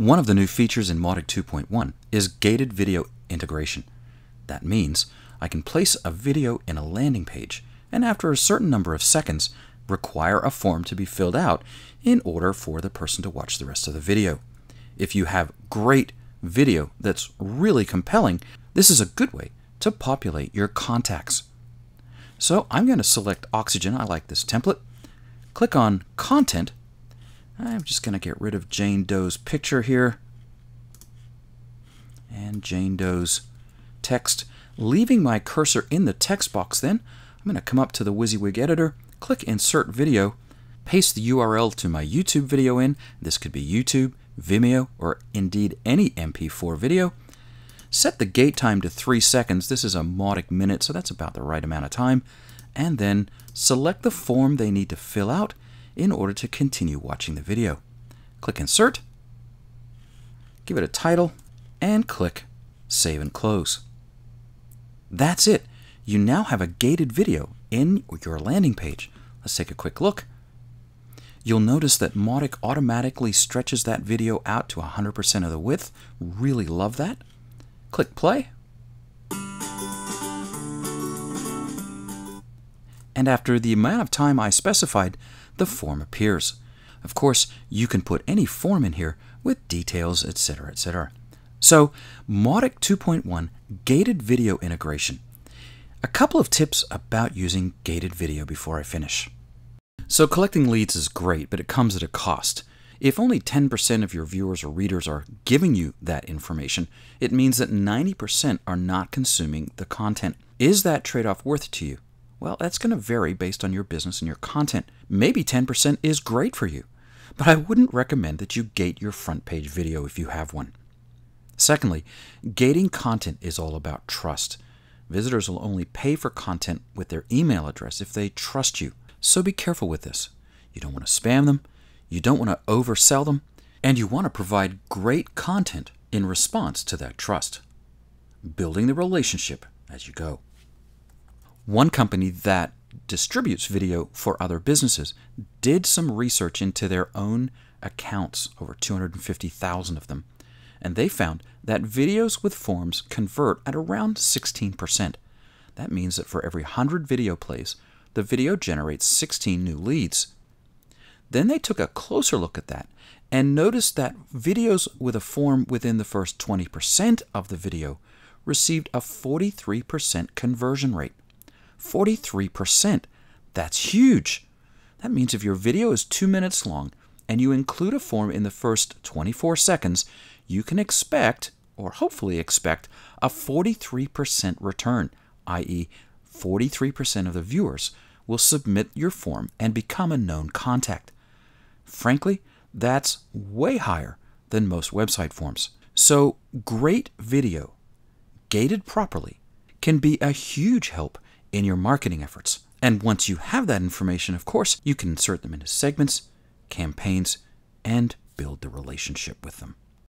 One of the new features in Mautic 2.1 is gated video integration. That means I can place a video in a landing page and after a certain number of seconds require a form to be filled out in order for the person to watch the rest of the video. If you have great video that's really compelling, this is a good way to populate your contacts. So I'm going to select Oxygen. I like this template. Click on Content I'm just going to get rid of Jane Doe's picture here and Jane Doe's text. Leaving my cursor in the text box then, I'm going to come up to the WYSIWYG editor, click Insert Video, paste the URL to my YouTube video in. This could be YouTube, Vimeo, or indeed any MP4 video. Set the gate time to 3 seconds. This is a Mautic minute, so that's about the right amount of time. And then select the form they need to fill out in order to continue watching the video. Click Insert, give it a title, and click Save and Close. That's it. You now have a gated video in your landing page. Let's take a quick look. You'll notice that Mautic automatically stretches that video out to 100% of the width. Really love that. Click play. And after the amount of time I specified, the form appears. Of course, you can put any form in here with details, etc., etc. So, Mautic 2.1 Gated Video Integration. A couple of tips about using gated video before I finish. So, collecting leads is great, but it comes at a cost. If only 10% of your viewers or readers are giving you that information, it means that 90% are not consuming the content. Is that trade off worth it to you? Well, that's going to vary based on your business and your content. Maybe 10% is great for you, but I wouldn't recommend that you gate your front page video if you have one. Secondly, gating content is all about trust. Visitors will only pay for content with their email address if they trust you. So be careful with this. You don't want to spam them, you don't want to oversell them, and you want to provide great content in response to that trust. Building the relationship as you go. One company that distributes video for other businesses did some research into their own accounts, over 250,000 of them, and they found that videos with forms convert at around 16%. That means that for every 100 video plays, the video generates 16 new leads. Then they took a closer look at that and noticed that videos with a form within the first 20% of the video received a 43% conversion rate. 43%. That's huge. That means if your video is two minutes long and you include a form in the first 24 seconds, you can expect, or hopefully expect, a 43% return, i.e., 43% of the viewers will submit your form and become a known contact. Frankly, that's way higher than most website forms. So, great video, gated properly, can be a huge help in your marketing efforts. And once you have that information, of course, you can insert them into segments, campaigns, and build the relationship with them.